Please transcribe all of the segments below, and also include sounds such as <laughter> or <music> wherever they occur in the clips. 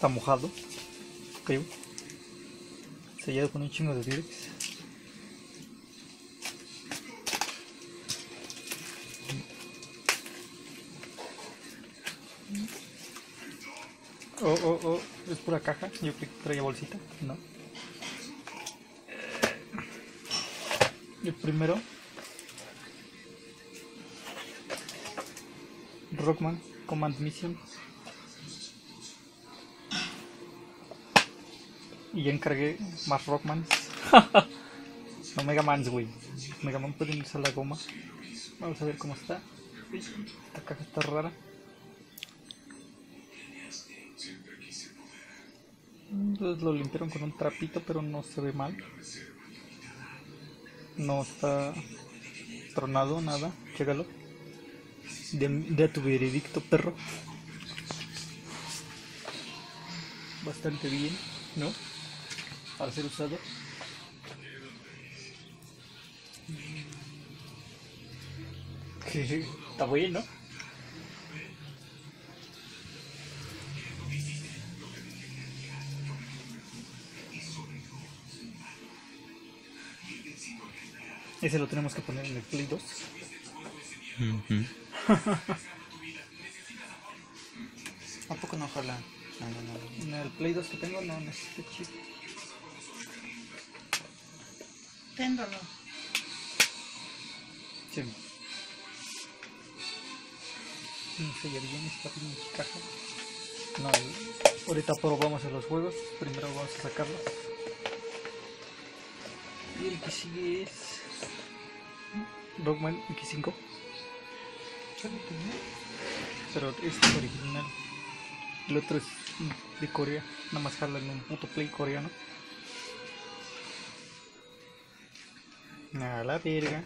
Está mojado. Creo. Sellado con un chingo de Direx. Oh, oh, oh, es pura caja. Yo creí que traía bolsita. No. El primero. Rockman Command Mission. Y ya encargué más Rockmans. <laughs> no Mega Mans, güey. Mega Man pueden usar la goma. Vamos a ver cómo está. Esta caja está rara. Entonces lo limpiaron con un trapito, pero no se ve mal. No está tronado, nada. Chécalo. De, de tu veredicto, perro. Bastante bien, ¿no? Para ser usado. Está bueno. Ese lo tenemos que poner en el Play 2. Ujú. <laughs> ¿A poco no jala? No, no, no. En el Play 2 que tengo no necesito chip. Téndolo. Sí. No sé ya bien esta caja. No, ahorita probamos en los juegos. Primero vamos a sacarlo. Y el que sigue es. Rockman X5. Pero este es original. El otro es de Corea. Nada más jalan un puto play coreano. A la verga.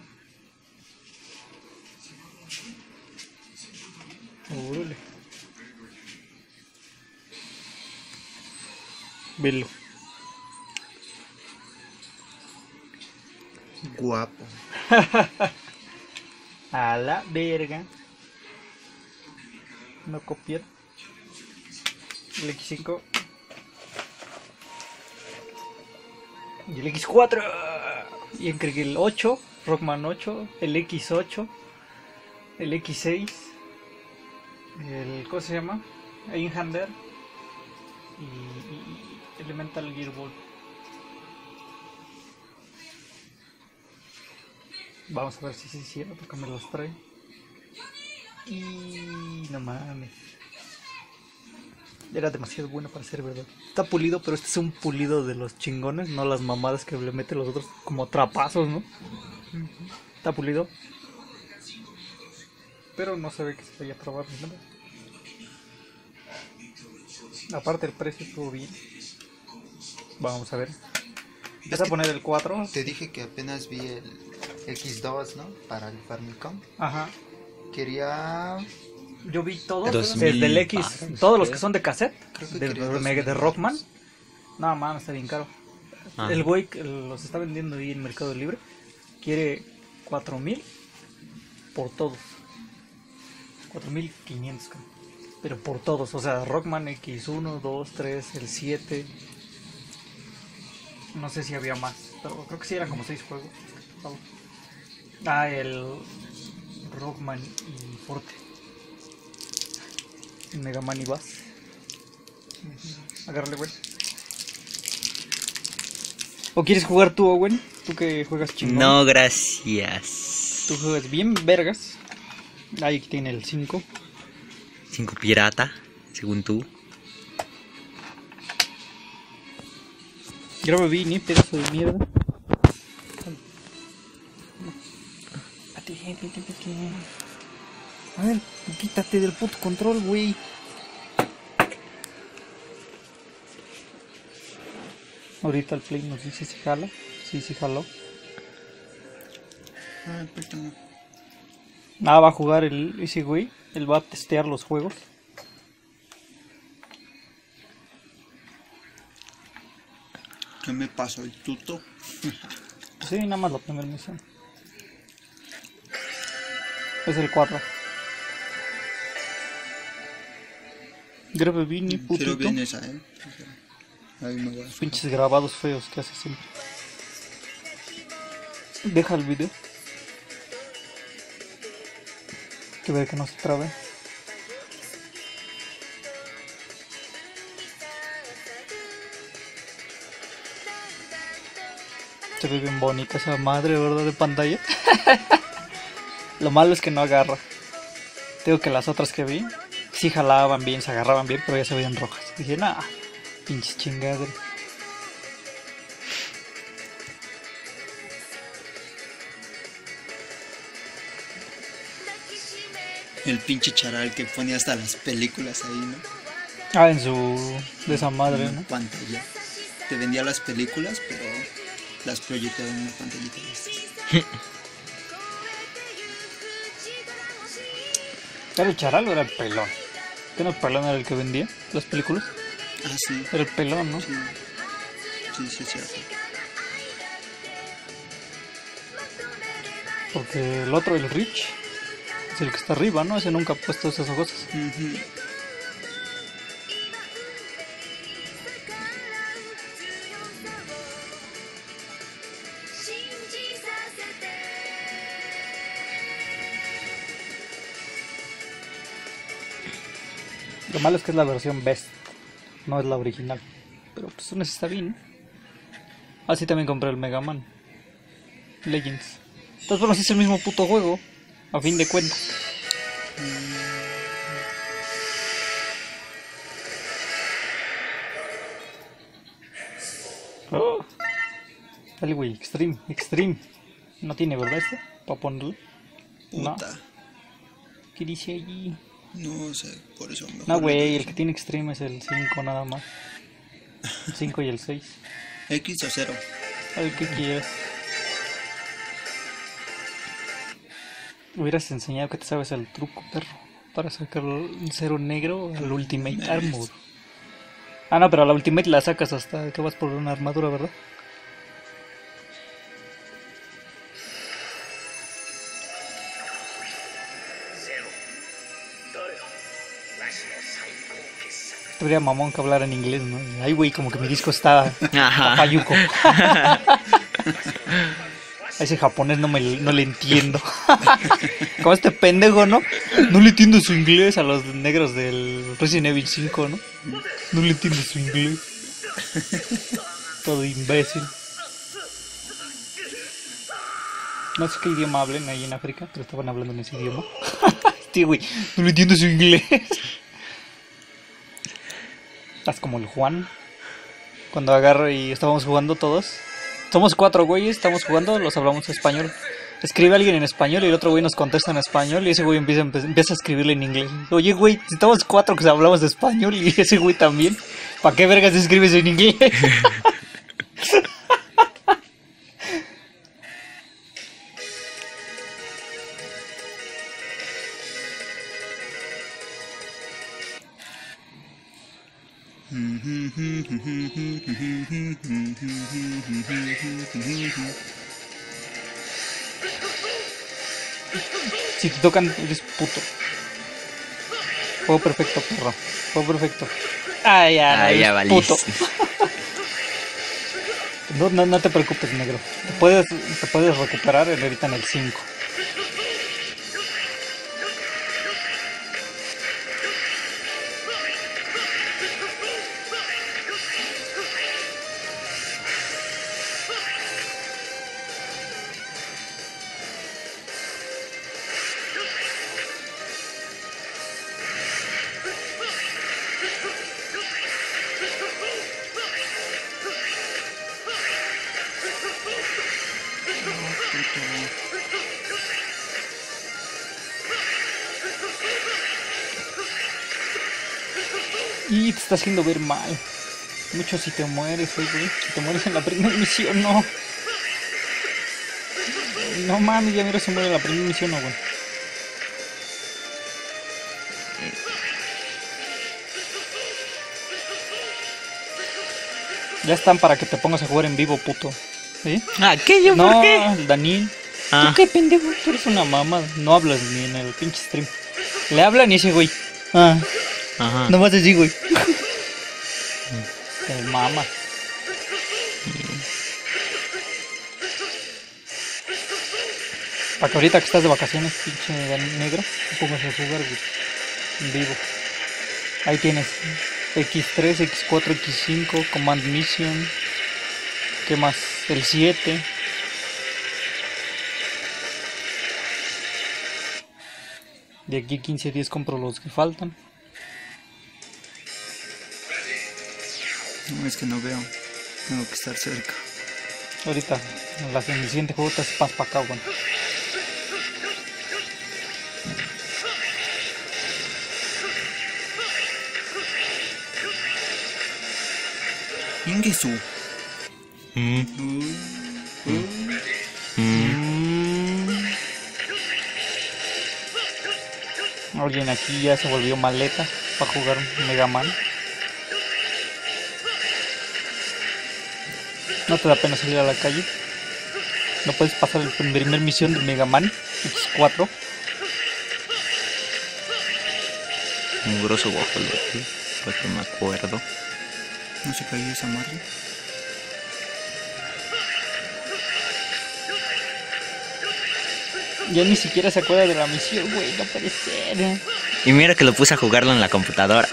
Órale. Velo. Guapo. <laughs> A la verga. No copiar. El X5. Y el X4. Y encargué el 8. Rockman 8. El X8. El X6. El. ¿Cómo se llama? Einhander. Y, y- Elemental Gearbolt. Vamos a ver si sí es cierto que me los trae. Y no mames. Era demasiado bueno para ser verdad. Está pulido, pero este es un pulido de los chingones, no las mamadas que le meten los otros como trapazos, ¿no? Está pulido. Pero no se ve que se vaya a trabar. Aparte el precio estuvo bien. Vamos a ver. Vas a poner el 4. Te dije que apenas vi el X2, ¿no? Para el Famicom. Ajá. Quería... Yo vi todos, Dos desde el X, todos los que son de cassette, Creo que de, de- de Rockman. No, mames, está bien caro. Ah. El güey que los está vendiendo ahí en Mercado Libre quiere 4000 por todos. 4500, creo. Pero por todos, o sea, Rockman X1, 2, 3, el 7. No sé si había más, pero creo que sí eran como 6 juegos. Ah, el Rockman y Forte. Mega Man y Bass. Agárrale, güey. ¿O quieres jugar tú, Owen? Tú que juegas chingón. No, gracias. Tú juegas bien vergas. Ahí tiene el 5. Cinco pirata, según tú. Graba bien, ¿eh? Pedazo de mierda. Vete, vete, vete. A ver, quítate del puto control, güey. Ahorita el play nos dice si jala. Sí, sí jaló. Ah. Ah, va a jugar el, ese güey. Él va a testear los juegos. ¿Qué me pasó el tuto? Sí, nada más la primera misión. Es el 4. Grave Vini, Pero putito. bien esa, ¿eh? Ahí me va. Pinches grabados feos que hace siempre. Deja el video. Que ver que no se trabe. Se ve bien bonita esa madre, ¿verdad? De pantalla. <laughs> Lo malo es que no agarra. Digo que las otras que vi, sí jalaban bien, se agarraban bien, pero ya se veían rojas. Dije, nah, pinche chingadera. El pinche charal que pone hasta las películas ahí, ¿no? Ah, en su. de esa madre, En ¿no? pantalla. Te vendía las películas, pero las proyectaba en una pantallita de estas. <laughs> ¿Era el charal era el pelón? ¿Que no el pelón era el que vendía las películas? Ah, sí. Era el pelón, ¿no? Sí, sí, sí, cierto. Porque el otro, el Rich, es el que está arriba, ¿no? Ese nunca ha puesto esas cosas. Ujú. Lo malo es que es la versión best, no es la original. Pero pues así está bien. Así también compré el Mega Man Legends. Entonces, bueno, sí es el mismo puto juego, a fin de cuentas. Oh. Dale, güey, Extreme, Extreme. No tiene, ¿verdad? Este? Para ponerlo. No. ¿Qué dice allí? No sé, por eso mejor No, güey, el que tiene Extreme es el 5 nada más. El 5 y el 6. X o cero. El que quieras. Hubieras enseñado que te sabes el truco, perro. Para sacar el cero negro al Ultimate Armor. Ah, no, pero la Ultimate la sacas hasta que vas por una armadura, ¿verdad? Tendría mamón que hablar en inglés, ¿no? Ay, güey, como que mi disco está papayuco. <laughs> A ese japonés no, me, no le entiendo. <laughs> Como este pendejo, ¿no? No le entiendo su inglés a los negros del Resident Evil 5, ¿no? No le entiendo su inglés. Todo imbécil. No sé qué idioma hablen ahí en África, pero estaban hablando en ese idioma. <laughs> Tío, güey, no le entiendo su inglés. Estás como el Juan. Cuando agarro y estábamos jugando todos. Somos cuatro güeyes, estamos jugando, los hablamos español. Escribe alguien en español y el otro güey nos contesta en español y ese güey empieza, a escribirle en inglés. Oye, güey, estamos cuatro que hablamos de español y <laughs> ese güey también, ¿para qué vergas escribes en inglés? <laughs> Si te tocan, eres puto. Juego perfecto, perro. Juego perfecto. Ah, ya, no, Ah, ya eres puto. No, no, no te preocupes, negro. Te puedes, te puedes recuperar en- ahorita en el 5. Haciendo ver mal. Mucho si te mueres, eh, güey. Si te mueres en la primera misión, no. No mames, ya mira se muere en la primera misión, no, güey. Ya están para que te pongas a jugar en vivo, puto. ¿Sí? Ah, ¿qué? ¿Yo No, por qué? Daniel. Ah. ¿Tú qué pendejo? Tú eres una mamá. No hablas ni en el pinche stream. Le hablan y ese güey. Ah. Ajá. Nomás así, güey. Te mama. Para que ahorita que estás de vacaciones, pinche negro, pongas a jugar. En vivo. Ahí tienes. X3, X4, X5, Command Mission. ¿Qué más? El 7. De aquí a 15 días compro los que faltan. Es que no veo. Tengo que estar cerca. Ahorita, en la en el siguiente juego te haces más para acá, güey. Ingesu. Mm, Uy, mm. Alguien aquí ya se volvió maleta para jugar Mega Man. No te da pena salir a la calle. No puedes pasar el primer misión de Mega Man X4. Un grosso guajolote. Porque me acuerdo. No se cayó esa madre. Ya ni siquiera se acuerda de la misión, güey. No puede ser. Y mira que lo puse a jugarlo en la computadora.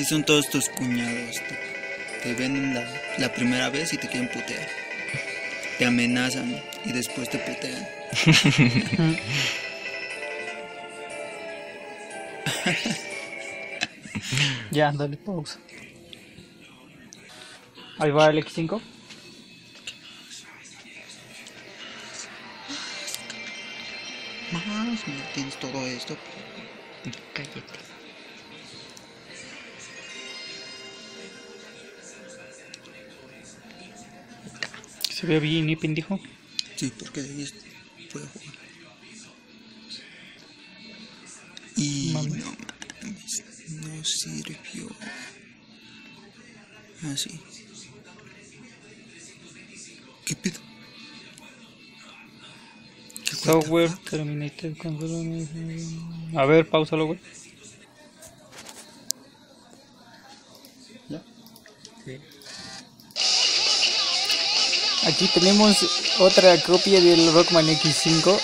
Así son todos tus cuñados. Te, te ven la, la primera vez y te quieren putear. Te amenazan y después te putean. <laughs> Ya, dale pausa. Ahí va el X5. Más, tienes todo esto. Se ve bien, ¿y pendejo? Sí, porque de ahí es- puedo jugar. Y Mames. no mames, no sirvió. Así. ¿Qué pedo? ¿Qué Software control. A ver, pausalo, güey. Aquí tenemos otra copia del Rockman X5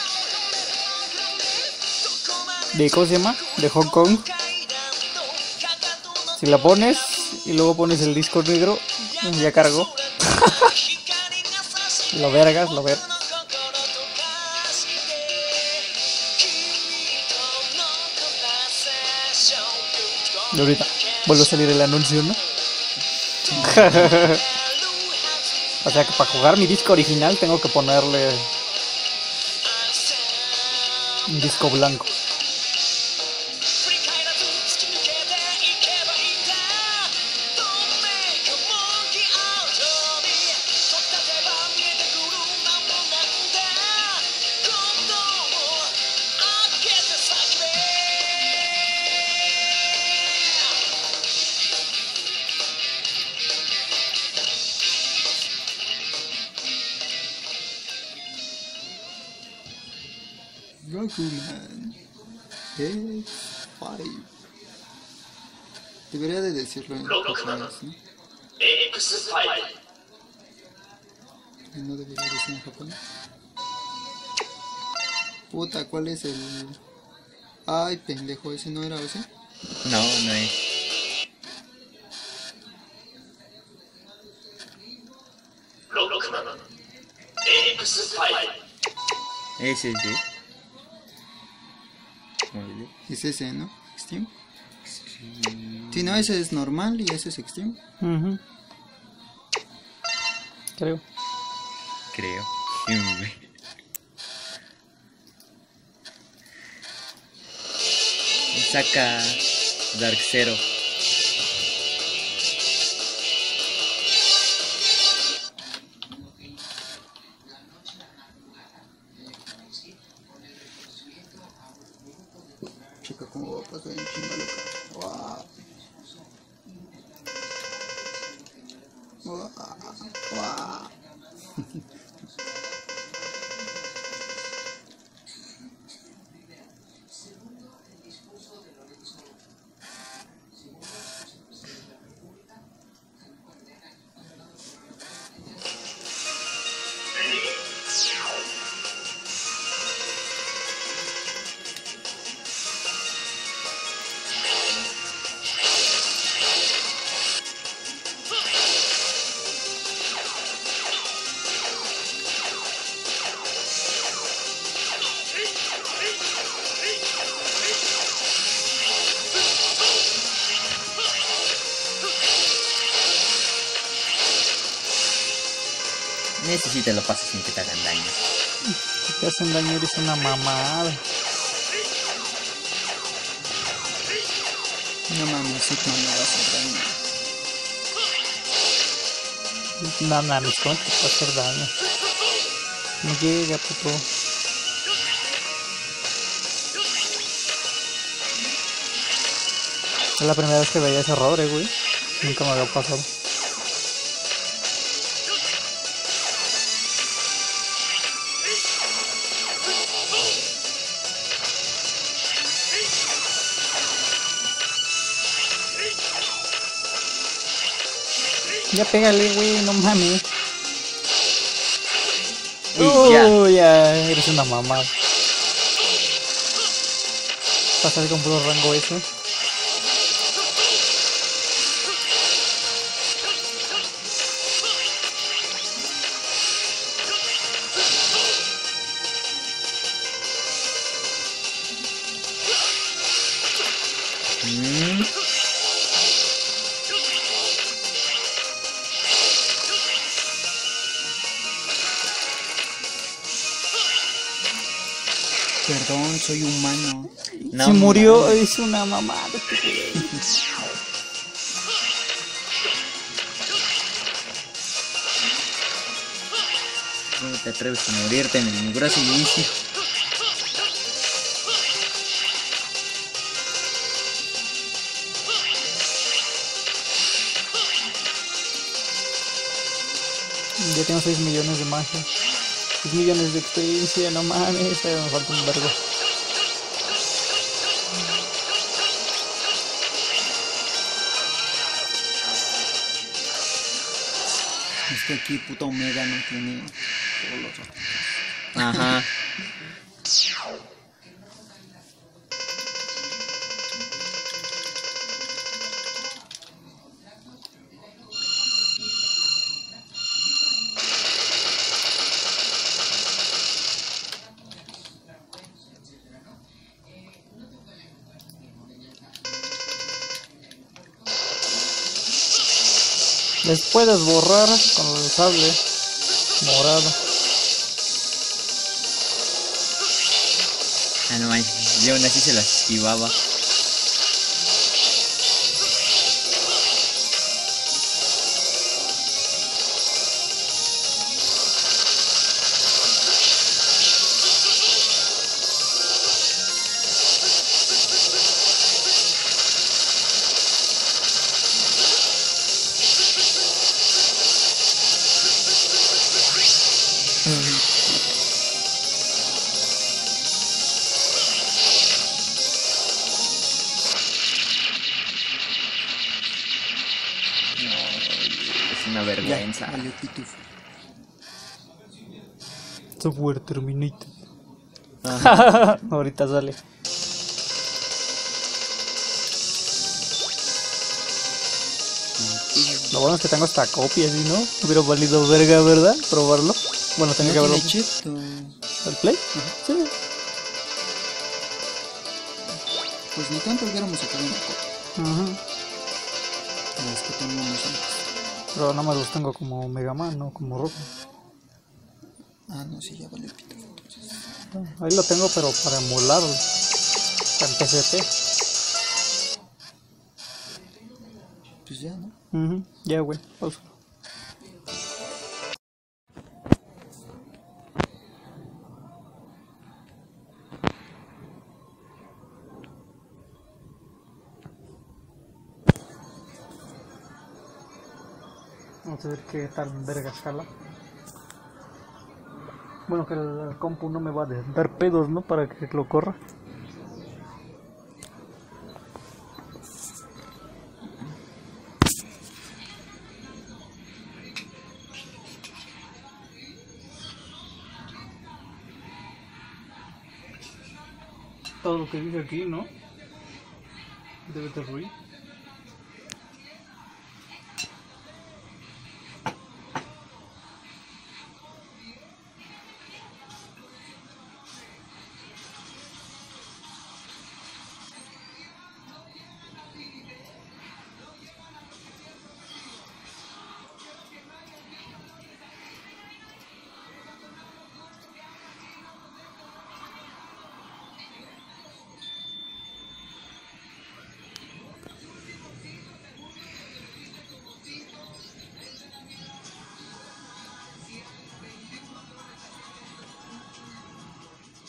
de ¿cómo se llama? De Hong Kong. Si la pones y luego pones el disco negro, ya cargó. <laughs> lo vergas, lo ver. Y ahorita vuelve a salir el anuncio, ¿no? <laughs> O sea que para jugar mi disco original tengo que ponerle un disco blanco. Es five. Debería de decirlo en japonés, ¿no? Y no debería decir en japonés. Puta, ¿cuál es el...? Ay, pendejo, ese no era ese. No, no es. Ese sí. Es ese, ¿no? Extreme. Si no, ese es normal y ese es Extreme. Creo. Creo. <laughs> Saca Dark Zero. Chica, ¿cómo va a pasar en chinga loca? Guau. Ese sí te lo pasas sin que te hagan daño. Si te hacen daño eres una mamada. No mames, no me va a hacer daño. No mames, ¿cómo te puede hacer daño? No llega, puto. Es la primera vez que veía ese error, güey. Nunca me había pasado. Ya pégale, güey, no mames. Y ya. Uy, ya, eres una mamá. Pasar con puro rango ese. Soy humano. No Se murió, mames. es una mamada. ¿Cómo te atreves a morirte en el mugroso inicio? Ya tengo 6 millones de magia. 6 millones de experiencia, no mames, me falta un vergo. Que aquí puta Omega no tiene todos los ojos. Ajá. Les puedes borrar con el sable morado. Ah, no manches. Yo aún así se las esquivaba. Valió pitufo. Software Terminated. Ajá. <laughs> Ahorita sale. Lo bueno es que tengo esta copia, ¿sí, no? Hubiera valido verga, ¿verdad? Probarlo. Bueno, tenía que haberlo. ¿El Play? Sí. Pues ni tanto hubiéramos sacado una copia. Ujú. Las que. Pero nada más los tengo como Mega Man, no como Rock. Ah, no, sí, ya valió pitufo. entonces. Ahí lo tengo, pero para emularlo. En PCP. Pues ya, ¿no? Ujú. Ya, güey. Vamos a ver qué tal verga escala. Bueno, que el compu no me va a dar pedos, ¿no? Para que lo corra. Todo lo que dice aquí, ¿no? Debe de ruir.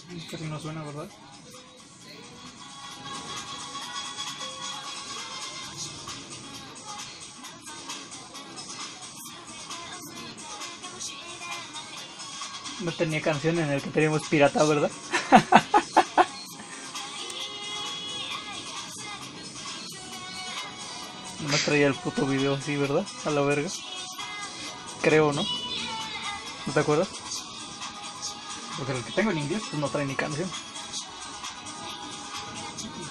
Casi no suena, ¿verdad? No tenía canción en el que teníamos pirata, ¿verdad? <laughs> No traía el puto video así, ¿verdad? A la verga. Creo, ¿no? ¿No te acuerdas? Porque el que tengo en inglés pues no trae ni canción.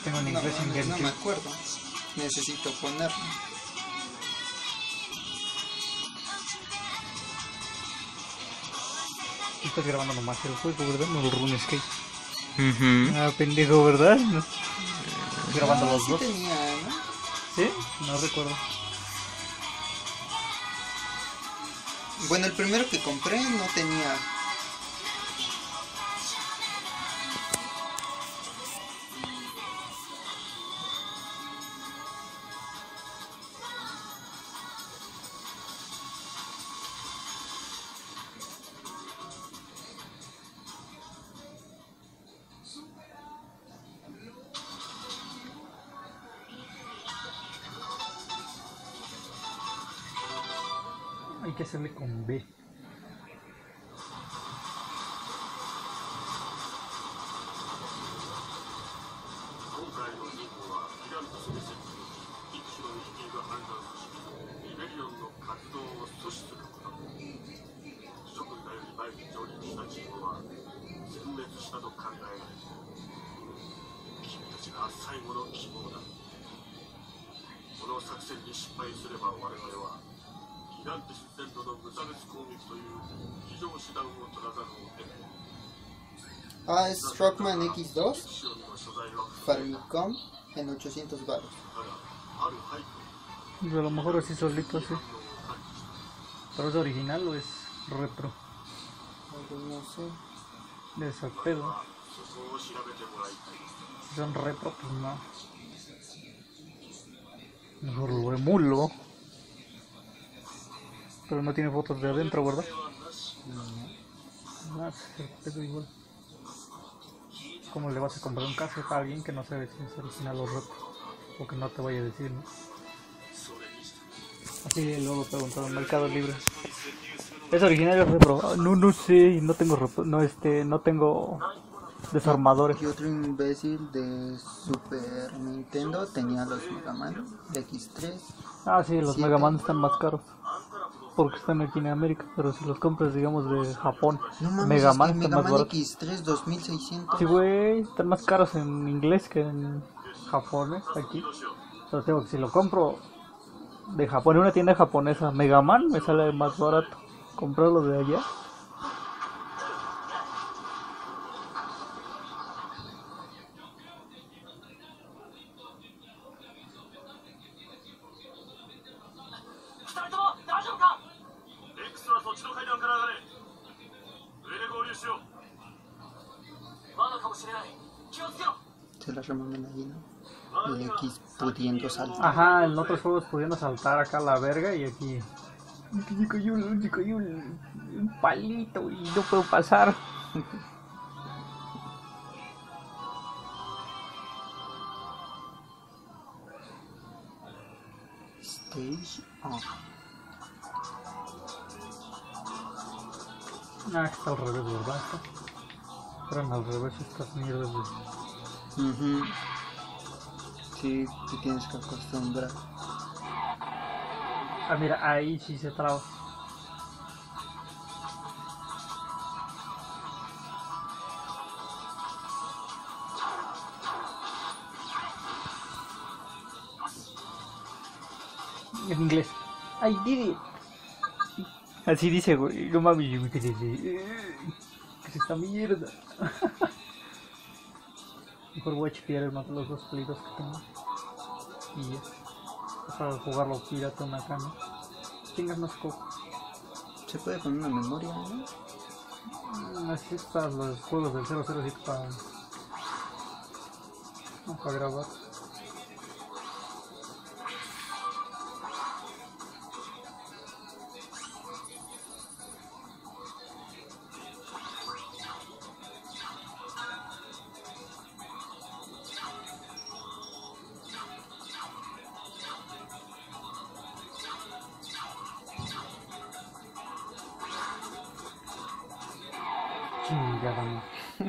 Tengo en No, inglés en mames, no me acuerdo. Necesito ponerlo. Estás grabando nomás el juego, ¿verdad? No el RuneScape. Ujú. Ah, pendejo, ¿verdad? No. Grabando los sí dos. tenía, ¿no? ¿Sí? No recuerdo. Bueno, el primero que compré no tenía. Que hacerle con B. Rockman X2 Famicom en 800 baros. Pero a lo mejor así solito, sí. ¿Pero es original o es retro? Pues no sé. De pedo. Si son retro, pues no. Mejor lo emulo. Pero no tiene fotos de adentro, ¿verdad? Ah, pues, el pedo igual. ¿Cómo le vas a comprar un cassette a alguien que no sabe si es original o retro? O que no te vaya a decir, ¿no? Así luego preguntaron Mercado Libre. ¿Es original o retro? Ah, No, no sé, no tengo no este, no tengo desarmadores. Y otro imbécil de Super Nintendo tenía los Mega Man de X3. Ah, sí, los. Mega Man están más caros. Porque están aquí en América, pero si los compras, digamos, de Japón, No mames, Mega es Man que está Mega más Man barato. X3 2600. Sí, güey, están más caros en inglés que en japonés aquí. Pero tengo que si lo compro de Japón en una tienda japonesa, Mega Man, me sale más barato comprarlo de allá. Ajá, en otros juegos pudiendo saltar acá la verga y aquí. Se cayó, un- se cayó un, un palito y no puedo pasar. Stage on. Ah, está al revés, ¿verdad? Eran al revés estas mierdas de... tienes que acostumbrar. Ah, mira, ahí sí se traba. En inglés. I did it. Así dice, güey. No mames, yo me quedé. "Eh, ¿Qué es esta mierda? <laughs> Mejor voy a chipear el más los dos palitos que tengo. Y ya. Para jugarlo pirata acá, ¿no? Chingas no coco. Se puede poner una memoria, ¿no? Mm, Así están los juegos del 007 para. no, para grabar.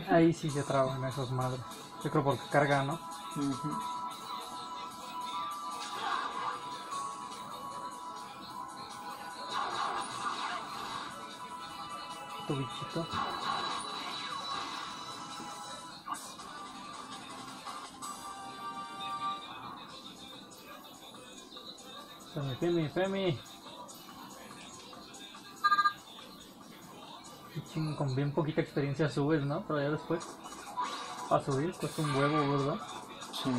Ahí sí se traban esas madres. Yo creo porque carga, ¿no? Ujú. Tu bichito. Femi, Femi, Femi. Con bien poquita experiencia subes, ¿no? Pero ya después, para subir, cuesta un huevo, ¿verdad? Sí.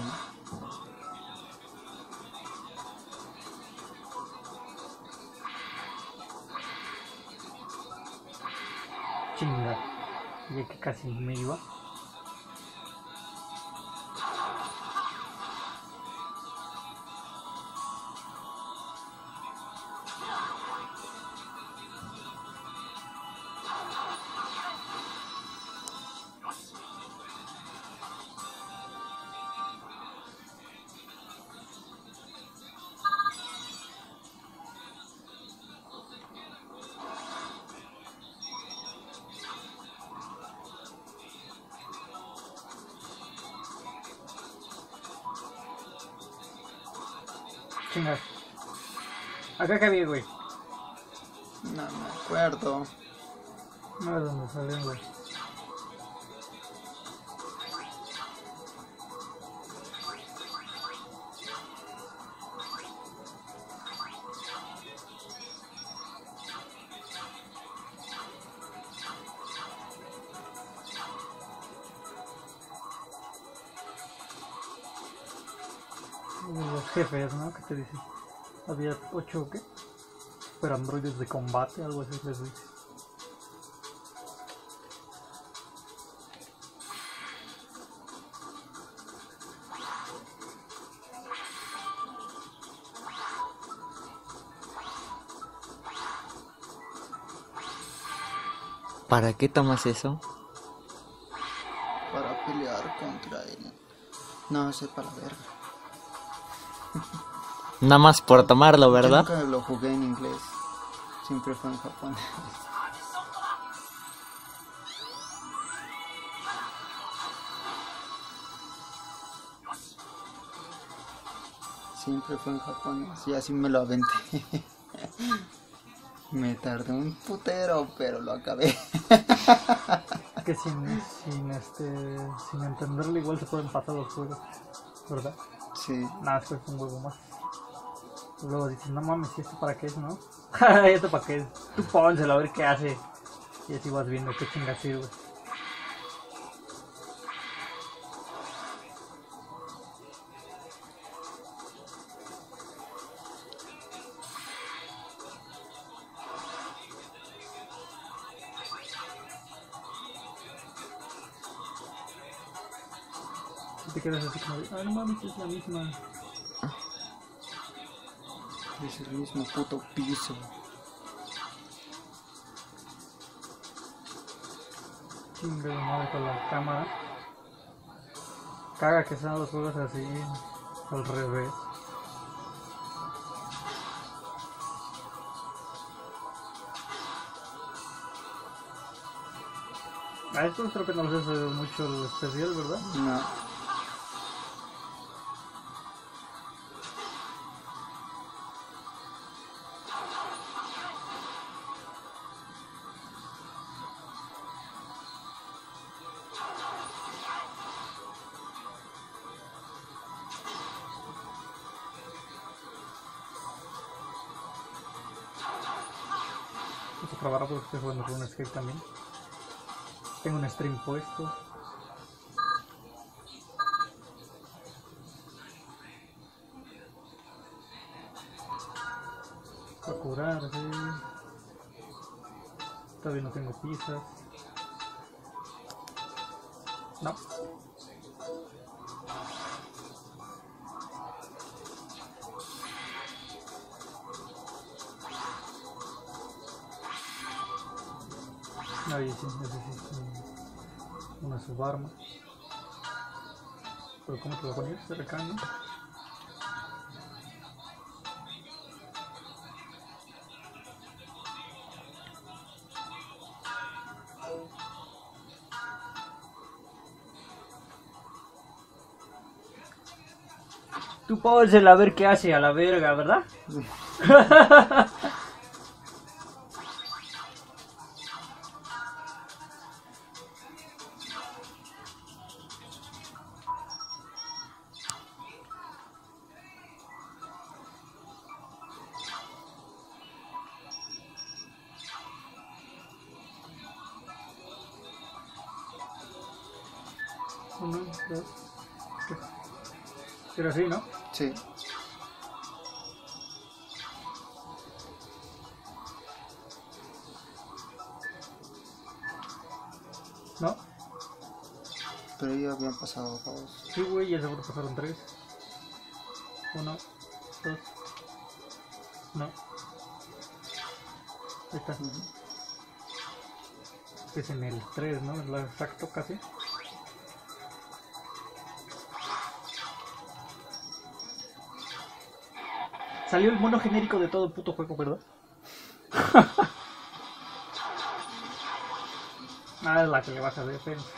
Chinga. Ya que casi me iba. Chinga. Acá cabía, güey. No me acuerdo. No es donde salió, güey. Jefes, ¿no? ¿Qué te dice? Había ocho, ¿o ¿qué? Pero androides de combate, algo así les dice. ¿Para qué tomas eso? Para pelear contra él. No, sé para verga. Nada más por tomarlo, Yo ¿verdad? nunca lo jugué en inglés. Siempre fue en japonés. Siempre fue en japonés y así me lo aventé. <laughs> Me tardé un putero, pero lo acabé. Que sin, sin, este, sin entenderlo igual se pueden pasar los juegos, ¿verdad? Sí. Nada, después un huevo más. Luego dices, no mames, ¿y esto para qué es, no? <laughs> ¿Esto para qué es? Tú pónselo a ver qué hace. Y así vas viendo qué chinga sirve. Quedas así como ah, no mames, es la misma. Es el mismo puto piso. Chinga de madre con la cámara. Caga que sean los juegos así, al revés. A estos creo que no les hace mucho el especial, ¿verdad? No. Estoy jugando con un skate también. Tengo un stream puesto. Para curarse. Todavía no tengo pizzas. No. Ahí sí, necesito una subarma. Pero ¿cómo te lo pones? ¿Se recae, no? Tú pónsela a ver qué hace a la verga, ¿verdad? <laughs> Pero así, ¿no? Sí. ¿No? Pero ya habían pasado dos. Sí, güey, ya seguro pasaron tres. Uno, dos. No. Ahí está. Es en el 3, ¿no? Es lo exacto casi. Salió el mono genérico de todo el puto juego, ¿verdad? <laughs> ah, es la que le baja de defensa.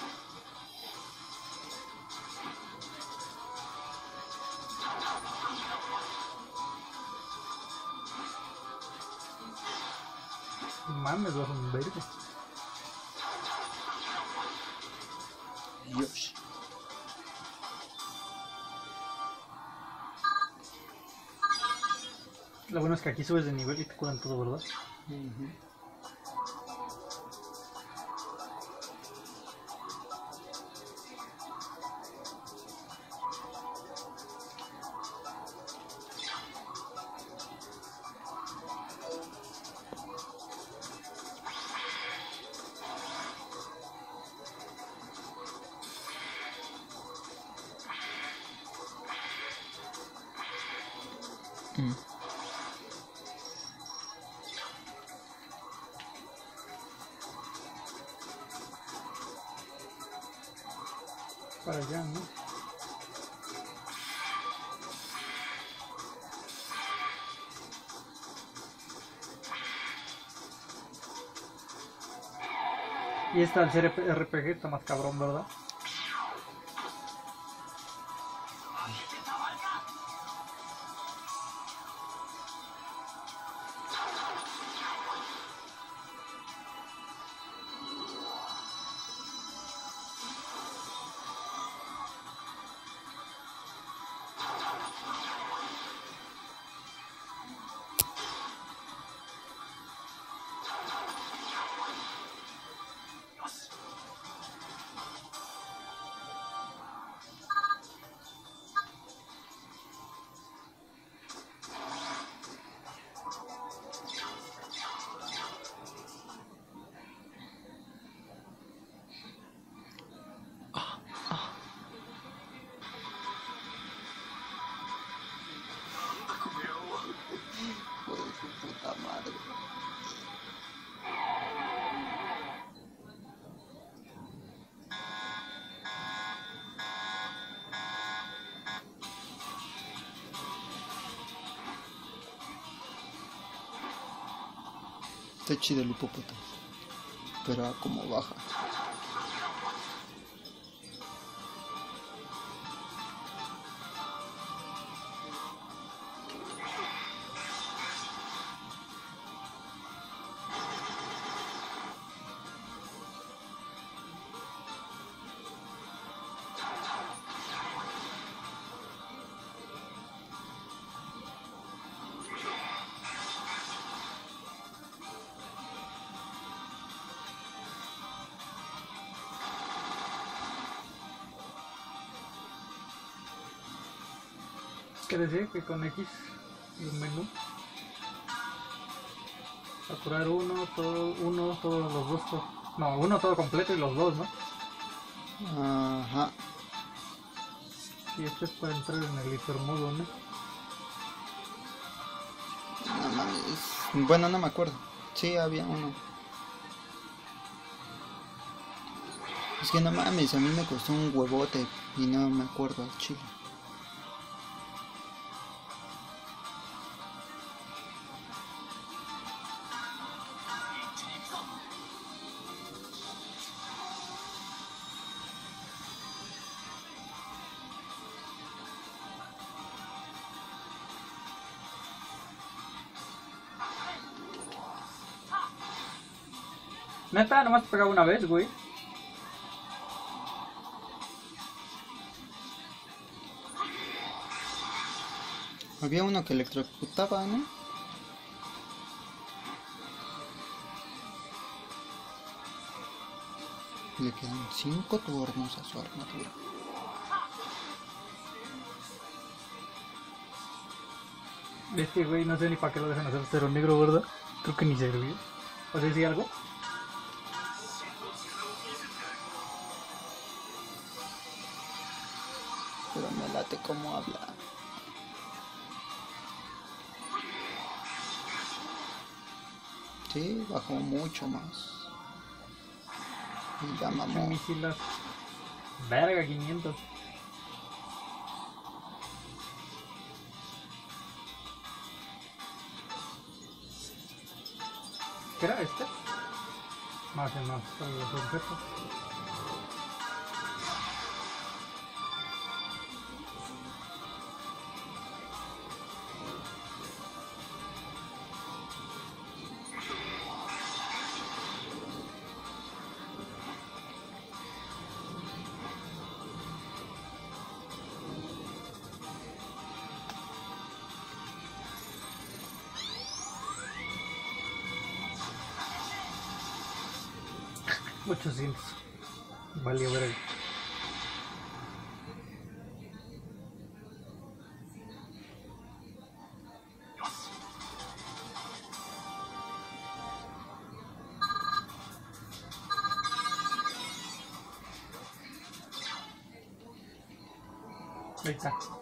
Que aquí subes de nivel y te curan todo, ¿verdad? Mm. Para allá, ¿no? Y esta ser RPG está más cabrón, ¿verdad? Está chido el hipopótamo. Pero como baja. ¿Qué decir? Que con X y un menú. Capturar uno, todo, uno, todos los dos. No, uno todo completo y los dos, ¿no? Ajá. Y este es para entrar en el hipermodo, ¿no? No mames. Bueno, no me acuerdo. Sí, había uno. Es que no mames, a mí me costó un huevote y no me acuerdo al chile. Neta, nomás te pegaba una vez, güey. Había uno que electrocutaba, ¿no? Le quedan cinco turnos a su armadura. Este güey, no sé ni para qué lo dejan hacer cero negro, ¿verdad? Creo que ni sirvió. ¿O sea, sí algo? Sí, bajó mucho más. Y ya mamó. misilas. Verga, 500. ¿Qué era este? Más en más, los objetos. Ochocientos. Vale, ver. Ahí está. Ya.